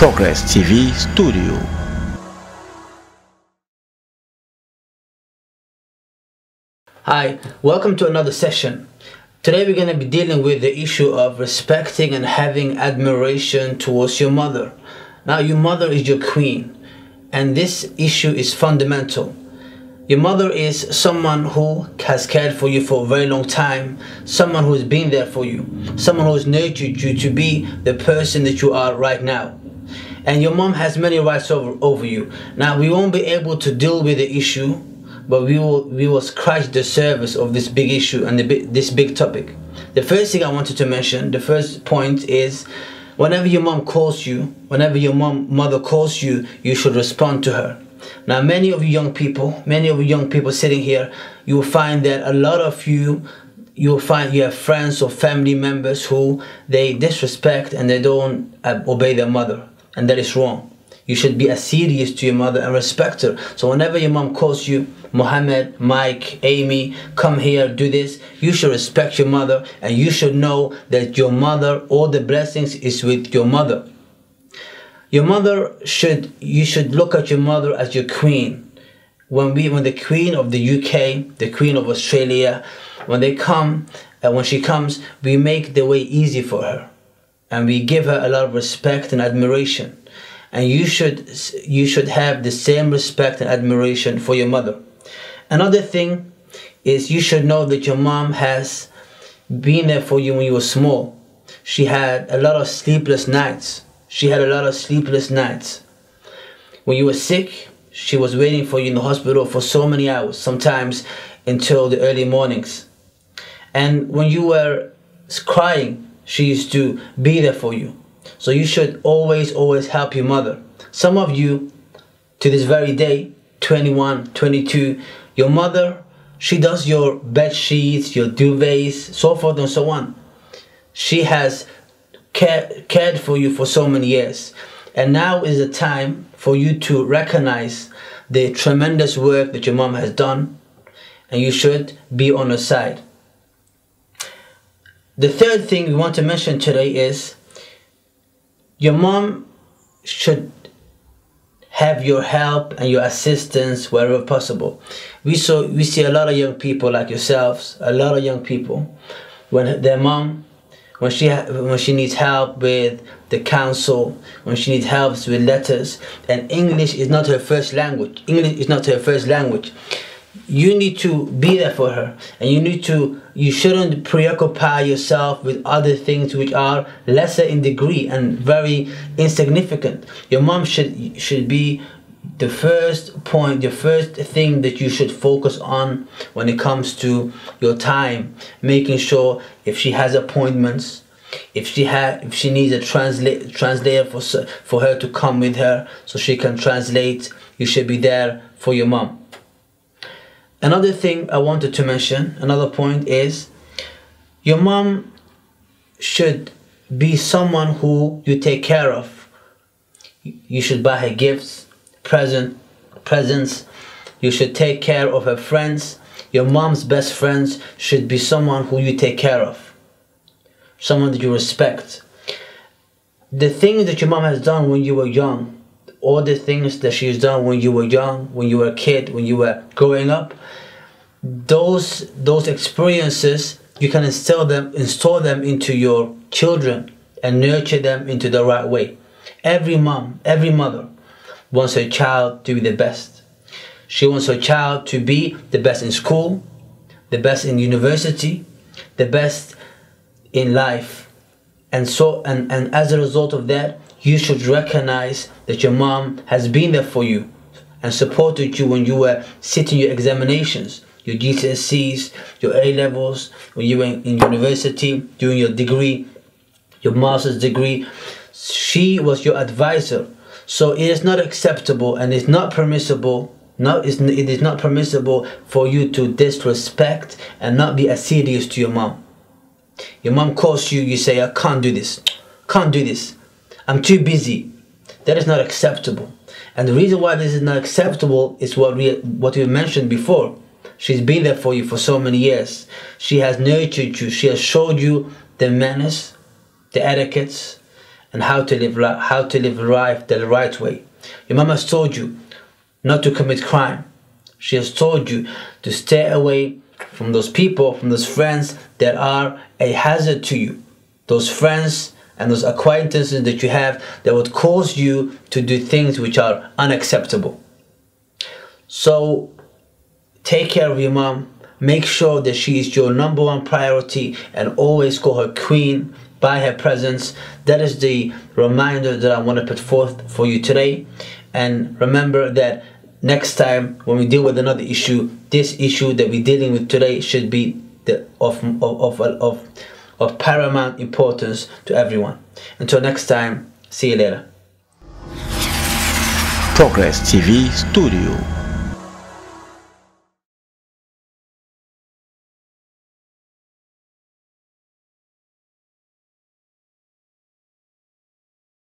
Progress TV Studio. Hi, welcome to another session. Today we're going to be dealing with the issue of respecting and having admiration towards your mother. Now, your mother is your queen, and this issue is fundamental. Your mother is someone who has cared for you for a very long time, someone who has been there for you, someone who has nurtured you to be the person that you are right now. And your mom has many rights over, over you. Now, we won't be able to deal with the issue but we will we will scratch the surface of this big issue and the, this big topic. The first thing I wanted to mention, the first point is, whenever your mom calls you, whenever your mom mother calls you, you should respond to her. Now, many of you young people, many of you young people sitting here, you will find that a lot of you you will find you have friends or family members who they disrespect and they don't uh, obey their mother and that is wrong you should be as serious to your mother and respect her. So whenever your mom calls you, Mohammed, Mike, Amy, come here, do this, you should respect your mother and you should know that your mother, all the blessings is with your mother. Your mother should, you should look at your mother as your queen. When we, when the queen of the UK, the queen of Australia, when they come, and when she comes, we make the way easy for her. And we give her a lot of respect and admiration. And you should you should have the same respect and admiration for your mother. Another thing is you should know that your mom has been there for you when you were small. She had a lot of sleepless nights. She had a lot of sleepless nights. When you were sick she was waiting for you in the hospital for so many hours sometimes until the early mornings. And when you were crying she is to be there for you so you should always, always help your mother. Some of you, to this very day, 21, 22, your mother, she does your bed sheets, your duvets, so forth and so on. She has care, cared for you for so many years. And now is the time for you to recognize the tremendous work that your mom has done and you should be on her side. The third thing we want to mention today is your mom should have your help and your assistance wherever possible. We saw we see a lot of young people like yourselves, a lot of young people, when their mom, when she when she needs help with the council, when she needs help with letters, and English is not her first language. English is not her first language you need to be there for her. And you need to you shouldn't preoccupy yourself with other things which are lesser in degree and very insignificant. Your mom should should be the first point the first thing that you should focus on when it comes to your time. Making sure if she has appointments if she had if she needs a translate translator for for her to come with her so she can translate you should be there for your mom Another thing I wanted to mention, another point is your mom should be someone who you take care of. You should buy her gifts, present, presents. You should take care of her friends. Your mom's best friends should be someone who you take care of. Someone that you respect. The things that your mom has done when you were young, all the things that she's done when you were young, when you were a kid, when you were growing up, those those experiences you can instill them install them into your children and nurture them into the right way. Every mom, every mother wants her child to be the best. She wants her child to be the best in school, the best in university, the best in life. And so and, and as a result of that, you should recognize that your mom has been there for you and supported you when you were sitting your examinations, your GCSEs, your A levels, when you were in, university, doing your degree, your master's degree. She was your advisor. So it is not acceptable and it's not permissible no, it is not permissible for you to disrespect and not be as serious to your mom. Your mom calls you, you say, I can't do this, can't do this. I'm too busy. That is not acceptable. And the reason why this is not acceptable is what we what we mentioned before. She's been there for you for so many years. She has nurtured you. She has showed you the manners, the etiquettes, and how to live how to live life the right way. Your mom has told you not to commit crime. She has told you to stay away from those people, from those friends that are a hazard to you. Those friends and those acquaintances that you have that would cause you to do things which are unacceptable. So take care of your mom. Make sure that she is your number one priority and always call her queen by her presence. That is the reminder that I want to put forth for you today. And remember that next time when we deal with another issue, this issue that we're dealing with today should be the of of of, of, of paramount importance to everyone. Until next time, see you later. Progress TV Studio.